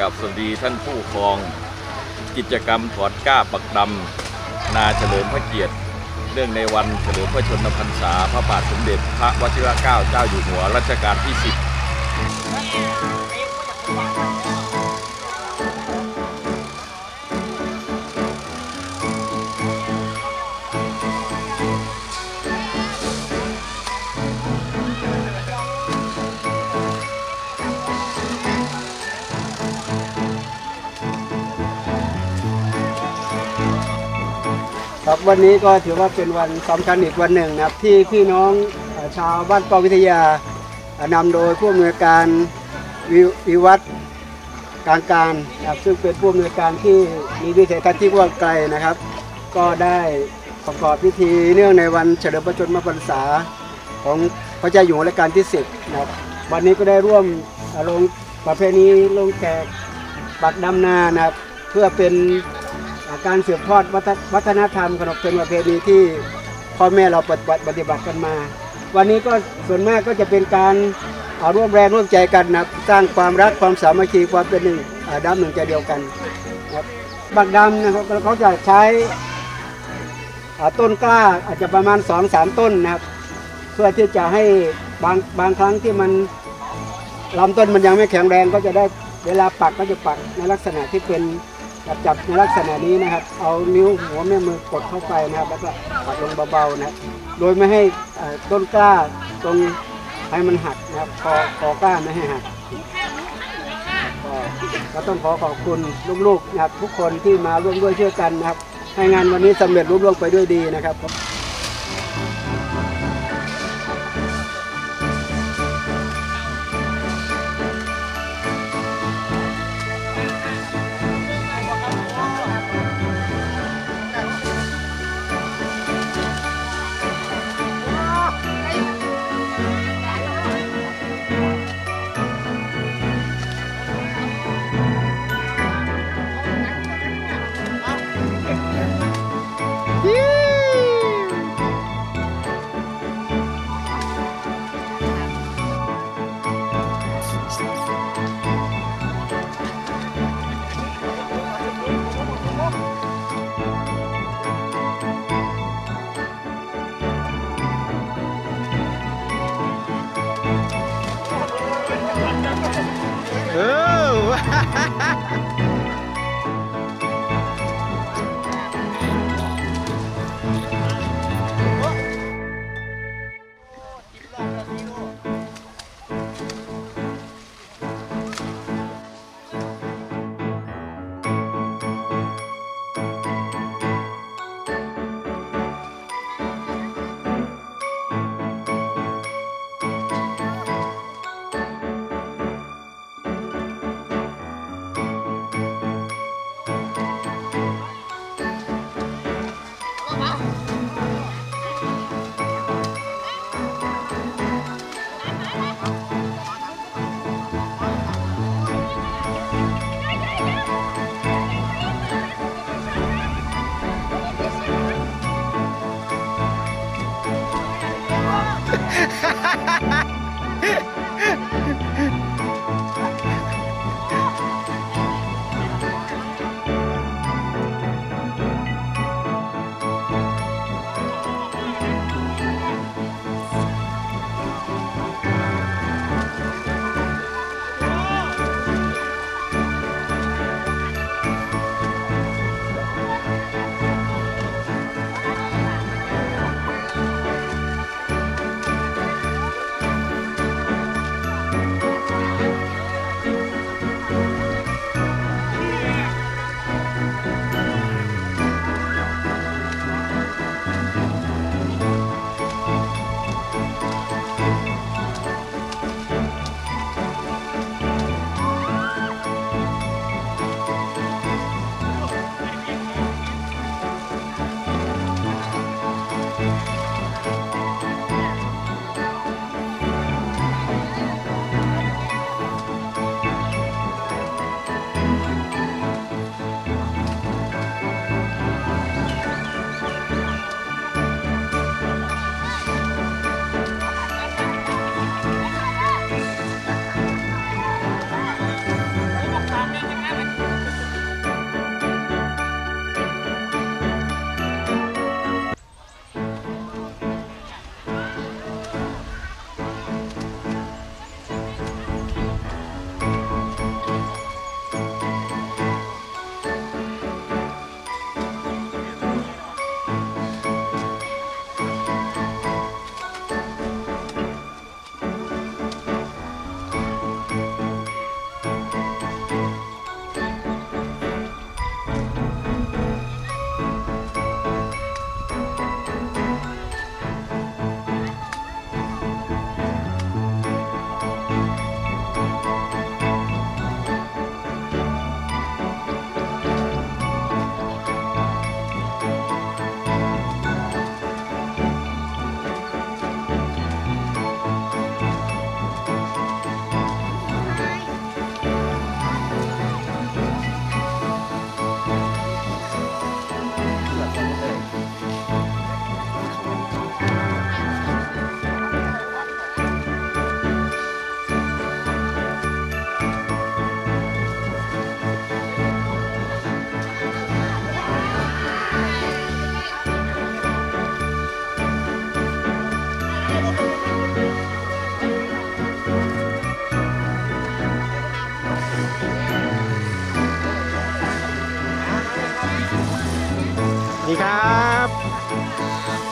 กับสวัสดีท่านผู้ครอง กิจกรรมถอดก้าปักดำนาเฉลิมพระเกียรติ เรื่องในวันเฉลิมพระชนมพรรษาพระบาทสมเด็จพระวชิรเกล้าเจ้าอยู่หัวรัชกาลที่ 10 ครับวันนี้ก็ถือว่าเป็นวันสำคัญอีกวันหนึ่งนะครับ ที่พี่น้องชาวบ้านปอวิทยาเอ่อนำโดยผู้อำนวยการวิวิวัฒน์การการนะครับซึ่งเป็นผู้อำนวยการที่มีวิสัยทัศน์ที่กว้างไกลนะครับ ก็ได้ประกอบพิธีเนื่องในวันเฉลิมพระชนมพรรษาของพระเจ้าอยู่หัวรัชกาลที่ 10 นะครับ วันนี้ก็ได้ร่วมลงประเพณีลงแขกปักดำนานะครับ เพื่อเป็น การสืบทอดวัฒนธรรมขนบธรรมประเพณีที่พ่อแม่เราปฏิบัติปฏิบัติกันมา วันนี้ก็ส่วนมากก็จะเป็นการอ่าร่วมแรงร่วมใจกันนะสร้างความรักความสามัคคีความเป็นหนึ่งอ่าหนึ่งใจเดียวกันครับบักดำนะครับเขาจะใช้ต้นกล้าอาจจะประมาณ2อสามต้นนะครับ เพื่อที่จะให้บางบางครั้งที่มันลำต้นมันยังไม่แข็งแรงก็จะได้เวลาปักก็จะปักในลักษณะที่เป็น จับจับในลักษณะนี้นะครับ เอานิ้วหัวแม่มือกดเข้าไปนะครับ แล้วก็ปัดลงเบาๆนะโดยไม่ให้ต้นกล้าตรงให้มันหักนะครับคอคอกล้าไม่ให้หักก็ต้องขอขอบคุณลูกๆนะครับทุกคนที่มาร่วมด้วยช่วยกันนะครับ ให้งานวันนี้สำเร็จรุ่ล่วงไปด้วยดีนะครับ เ ha ha ha ดีครับ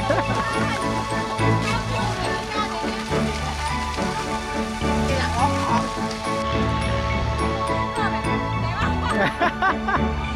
Ha ha ha!